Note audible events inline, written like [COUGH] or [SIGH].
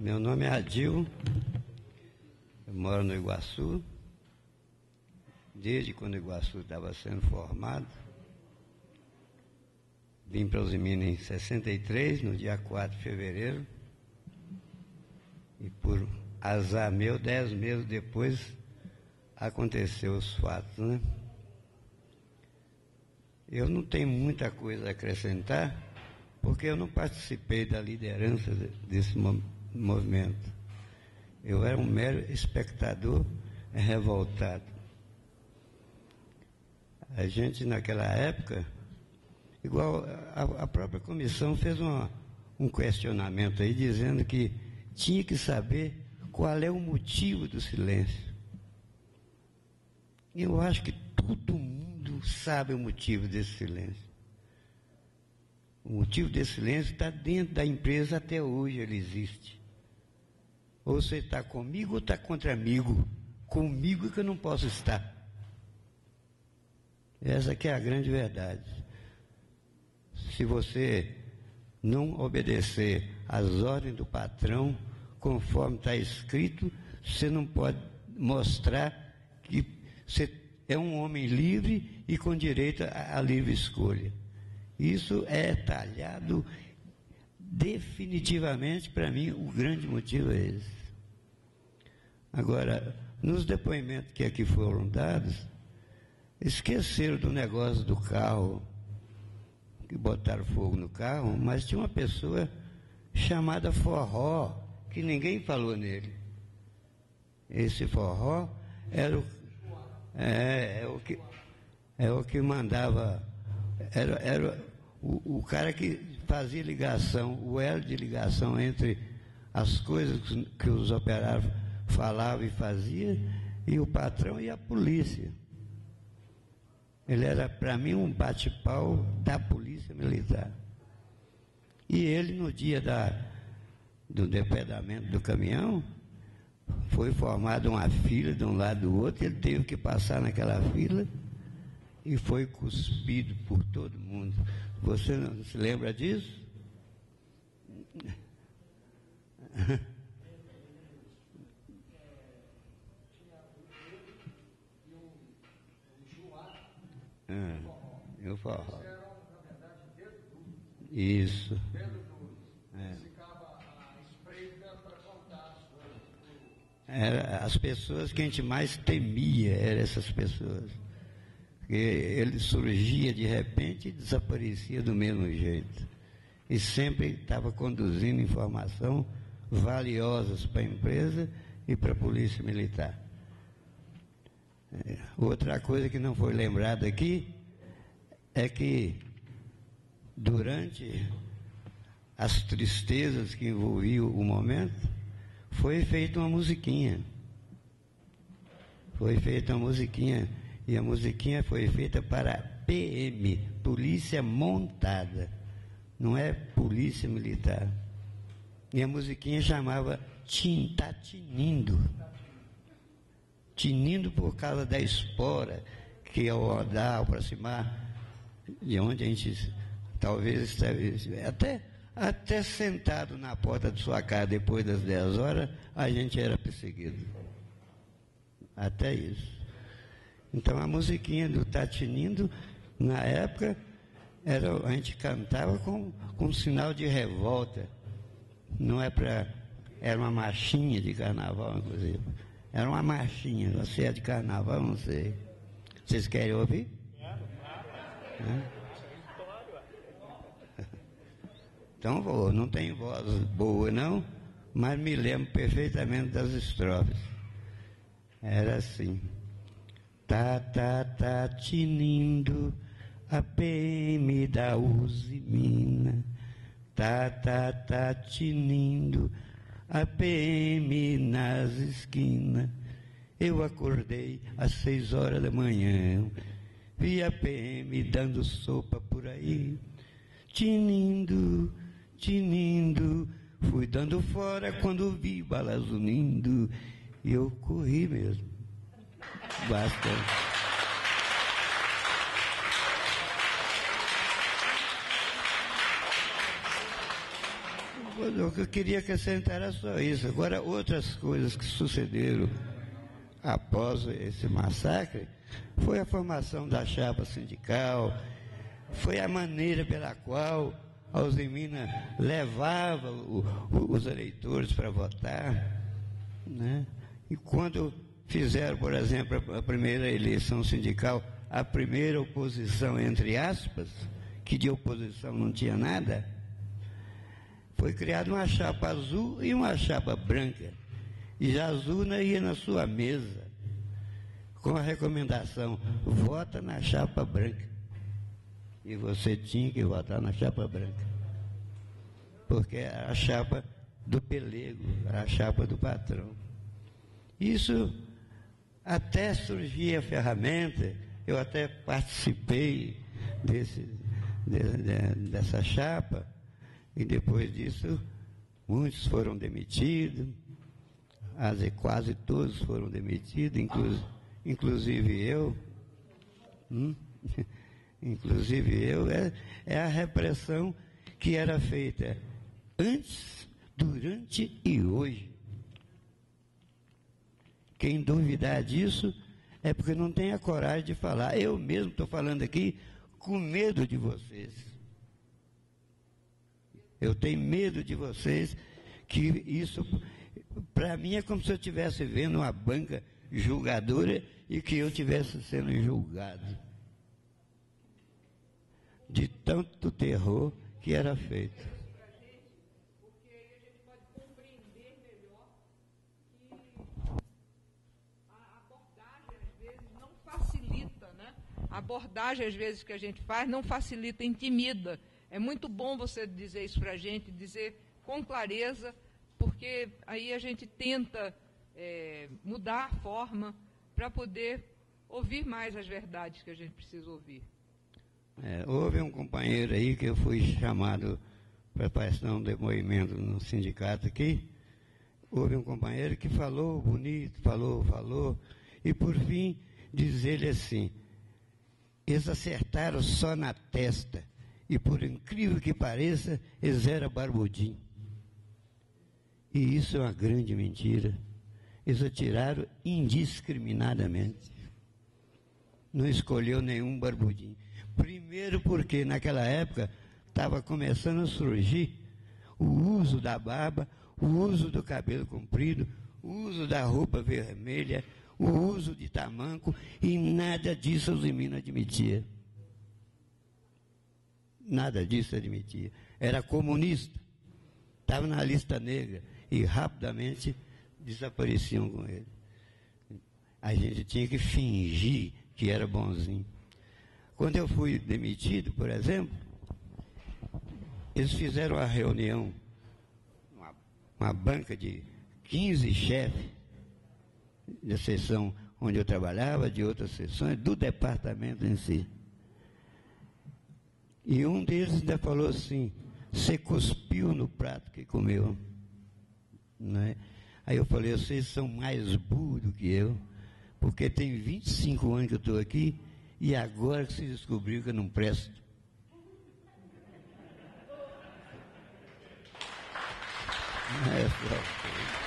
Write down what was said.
Meu nome é Adil, eu moro no Iguaçu, desde quando o Iguaçu estava sendo formado. Vim para os Minas em 63, no dia 4 de fevereiro, e por azar meu, dez meses depois, aconteceu os fatos, né? Eu não tenho muita coisa a acrescentar, porque eu não participei da liderança desse momento movimento. Eu era um mero espectador revoltado. A gente, naquela época, igual a, a própria comissão fez uma, um questionamento aí, dizendo que tinha que saber qual é o motivo do silêncio. Eu acho que todo mundo sabe o motivo desse silêncio. O motivo desse silêncio está dentro da empresa até hoje, ele existe. Ou você está comigo ou está contra amigo? Comigo é que eu não posso estar. Essa que é a grande verdade. Se você não obedecer às ordens do patrão, conforme está escrito, você não pode mostrar que você é um homem livre e com direito à livre escolha. Isso é talhado definitivamente, para mim, o grande motivo é esse. Agora, nos depoimentos que aqui foram dados, esqueceram do negócio do carro, que botaram fogo no carro, mas tinha uma pessoa chamada Forró, que ninguém falou nele. Esse Forró era o, é, é o que é o que mandava, era, era o, o cara que fazia ligação, o elo de ligação entre as coisas que os operários falavam e faziam e o patrão e a polícia. Ele era, para mim, um bate-pau da polícia militar. E ele, no dia da, do depedamento do caminhão, foi formada uma fila de um lado do outro, ele teve que passar naquela fila e foi cuspido por todo mundo. Você não se lembra disso? [LAUGHS] Ah, eu forró. Isso. É. Era as pessoas que a gente mais temia eram essas pessoas. Porque ele surgia de repente e desaparecia do mesmo jeito. E sempre estava conduzindo informação valiosas para a empresa e para a polícia militar. É, outra coisa que não foi lembrada aqui é que durante as tristezas que envolviam o momento, foi feita uma musiquinha. Foi feita uma musiquinha e a musiquinha foi feita para PM, Polícia Montada. Não é Polícia Militar. E a musiquinha chamava Tim, tá tinindo. Por causa da espora que ao rodar, ao aproximar de onde a gente talvez até até sentado na porta de sua casa depois das 10 horas, a gente era perseguido. Até isso. Então a musiquinha do Tatinindo, na época, era, a gente cantava com, com um sinal de revolta. Não é para. Era uma marchinha de carnaval, inclusive. Era uma marchinha. Você é de carnaval, não sei. Vocês querem ouvir? É? Então vou, não tem voz boa não, mas me lembro perfeitamente das estrofes. Era assim. Tá, tá, tá tinindo a PM da Uzi Mina. Tá, tá, tá tinindo a PM nas esquinas. Eu acordei às seis horas da manhã, vi a PM dando sopa por aí, tinindo, tinindo. Fui dando fora quando vi balas unindo, e eu corri mesmo. Basta. O que eu queria acrescentar era só isso. Agora, outras coisas que sucederam após esse massacre foi a formação da chapa sindical, foi a maneira pela qual a Alzemina levava o, o, os eleitores para votar. Né? E quando fizeram, por exemplo, a primeira eleição sindical, a primeira oposição, entre aspas, que de oposição não tinha nada, foi criada uma chapa azul e uma chapa branca. E Jazuna ia na sua mesa com a recomendação: vota na chapa branca. E você tinha que votar na chapa branca. Porque era a chapa do pelego, era a chapa do patrão. Isso até surgir a ferramenta, eu até participei desse, de, de, dessa chapa, e depois disso muitos foram demitidos, quase todos foram demitidos, inclusive, inclusive eu. Hum? [LAUGHS] inclusive eu, é, é a repressão que era feita antes, durante e hoje. Quem duvidar disso é porque não tem a coragem de falar. Eu mesmo estou falando aqui com medo de vocês. Eu tenho medo de vocês, que isso, para mim, é como se eu estivesse vendo uma banca julgadora e que eu estivesse sendo julgado. De tanto terror que era feito. A abordagem, às vezes, que a gente faz não facilita, intimida. É muito bom você dizer isso para a gente, dizer com clareza, porque aí a gente tenta é, mudar a forma para poder ouvir mais as verdades que a gente precisa ouvir. É, houve um companheiro aí que eu fui chamado para prestar um depoimento no sindicato aqui. Houve um companheiro que falou bonito, falou, falou, e por fim diz ele assim: eles acertaram só na testa. E por incrível que pareça, eles eram barbudinhos. E isso é uma grande mentira. Eles atiraram indiscriminadamente. Não escolheu nenhum barbudinho. Primeiro porque naquela época estava começando a surgir o uso da barba, o uso do cabelo comprido, o uso da roupa vermelha, o uso de tamanco e nada disso os Minas admitia. Nada disso admitia. Era comunista. Estava na lista negra e rapidamente desapareciam com ele. A gente tinha que fingir que era bonzinho. Quando eu fui demitido, por exemplo, eles fizeram uma reunião, uma, uma banca de 15 chefes, da seção onde eu trabalhava, de outras seções, do departamento em si. E um deles ainda falou assim: você cuspiu no prato que comeu. Né? Aí eu falei: vocês são mais burros do que eu, porque tem 25 anos que eu estou aqui e agora que se descobriu que eu não presto. [LAUGHS] É,